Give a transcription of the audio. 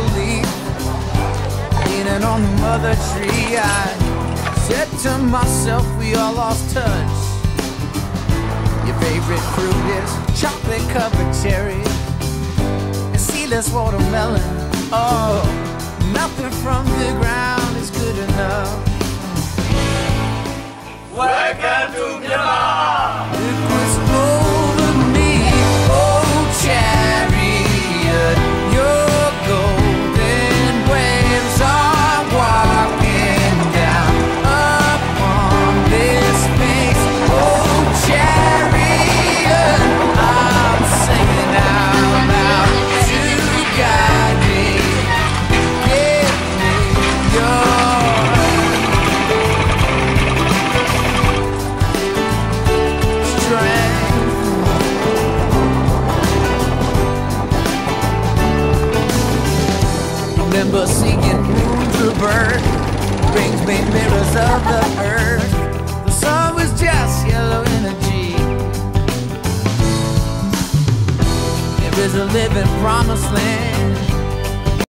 growing on the mother tree. I said to myself, we all lost touch. Your favorite fruit is chocolate covered cherry and seedless watermelon. Oh, nothing from the ground is good enough. Welcome to Myanmar! Remember seeing the bird brings me mirrors of the earth. The sun was just yellow energy. There is a living promised land.